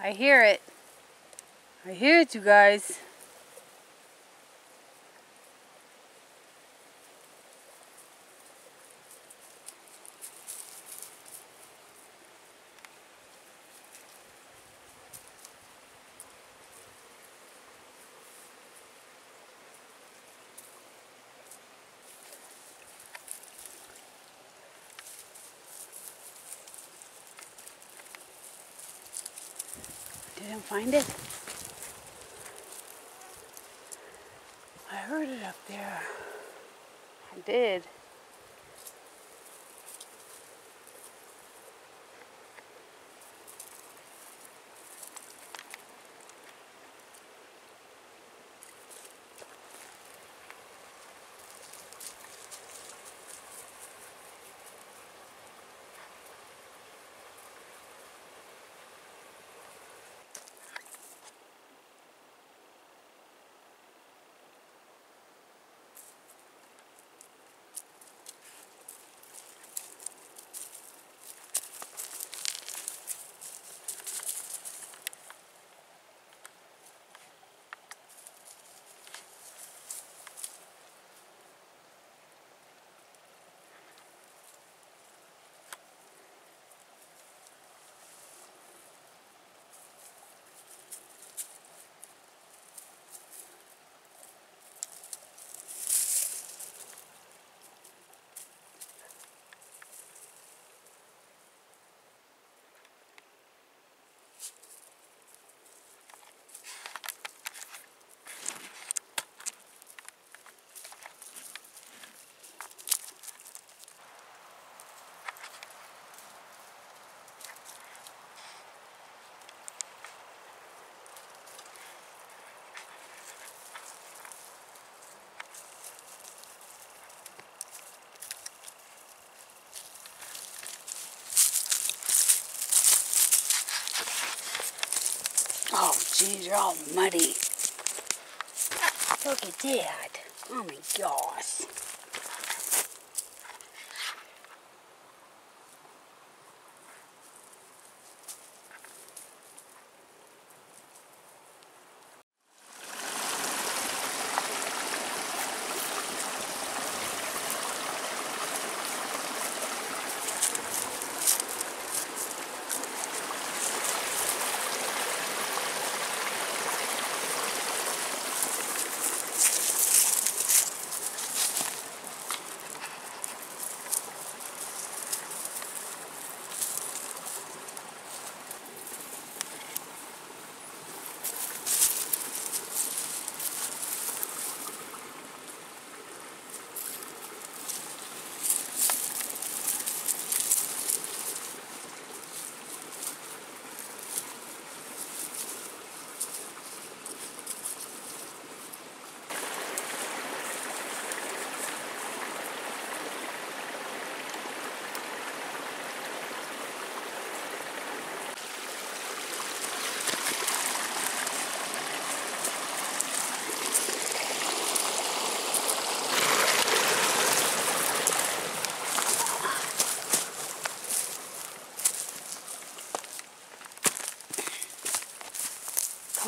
I hear it. I hear it, you guys. Didn't find it. I heard it up there. I did. Oh, geez, you're all muddy. Look at that. Oh my gosh.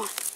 Come on.